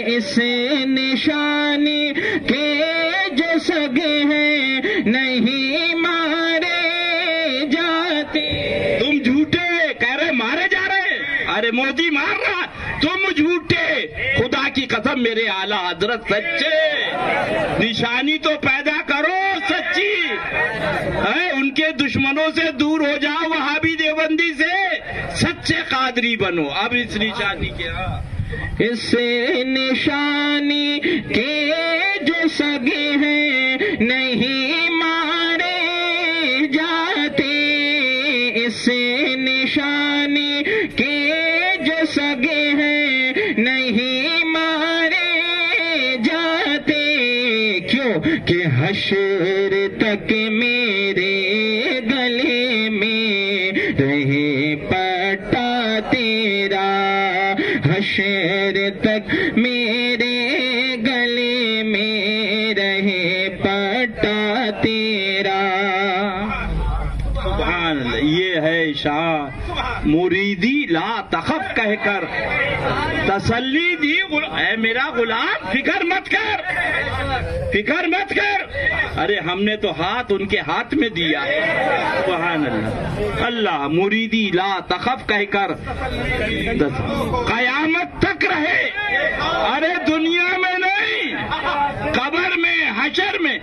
इसे निशानी के जो सगे हैं, नहीं मारे जाते। तुम झूठे, कह रहे, मारे जा रहे। अरे मोदी, मार रहा। तुम झूठे। खुदा की कसम, मेरे आला हज़रत सच्चे। निशानी तो पैदा करो, सच्ची। है, उनके दुश्मनों से दूर हो जाओ वहाँ भी देवबंदी से। सच्चे कादरी बनो। अब इस निशानी के हाँ। इससे निशानी के जो सगे हैं नहीं मारे जाते। इस निशानी के जो सगे हैं नहीं मारे जाते। क्यों? कि हशर तक मेरे गले में रहे पटा तेरा हशर तक मेरे गले में रहे पटा तेरा। अल्लाह, ये है शाह मुरीदी ला तखफ कहकर। तसल्ली दी गुल- मेरा गुलाम फिकर मत कर। फिकर मत कर। अरे हमने तो हाथ उनके हाथ में दिया सुभान अल्लाह अल्लाह मुरीदी ला तखफ कहकर कयामत तक रहे। अरे दुनिया में नहीं, कबर में हशर में